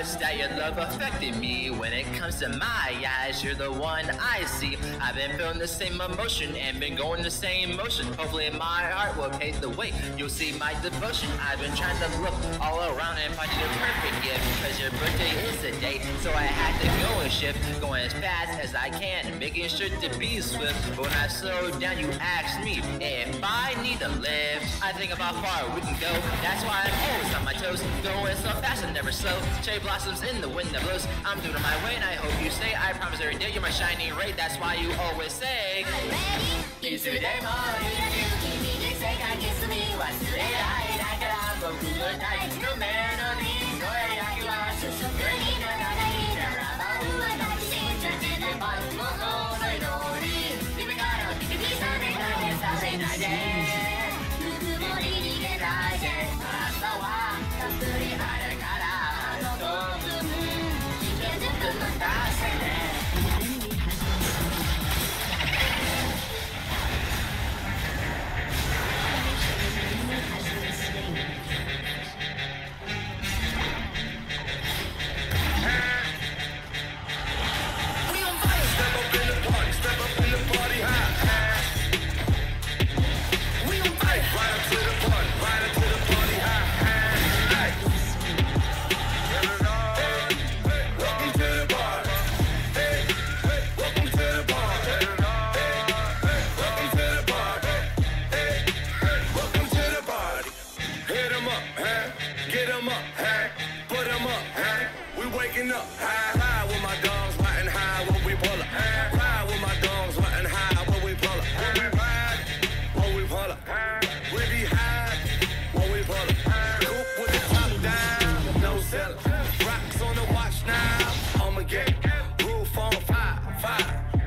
that your love affected me. When it comes to my eyes, you're the one I see. I've been feeling the same emotion and been going the same motion. Hopefully, my heart will pave the way. You'll see my devotion. I've been trying to look all around and find you the perfect gift. Cause your birthday is today, so I had to go and shift. Going as fast as I can, making sure to be swift. But when I slow down, you ask me if I need to live. I think about far we can go. That's why I'm always on my toes. Going so fast and never slow. Shape blossoms in the wind that blows. I'm doing my way and I hope you stay. I promise every day you're my shining ray. That's why you always say.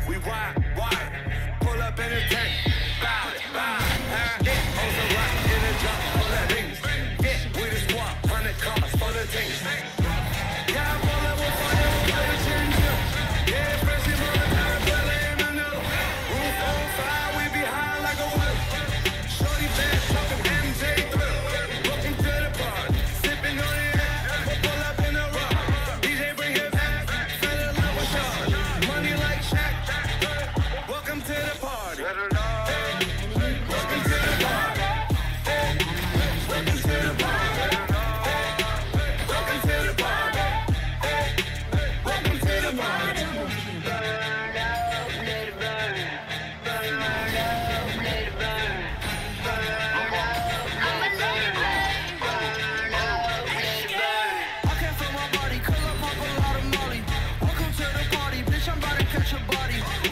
We rock. your body.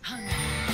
Hunger.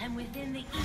and within the evening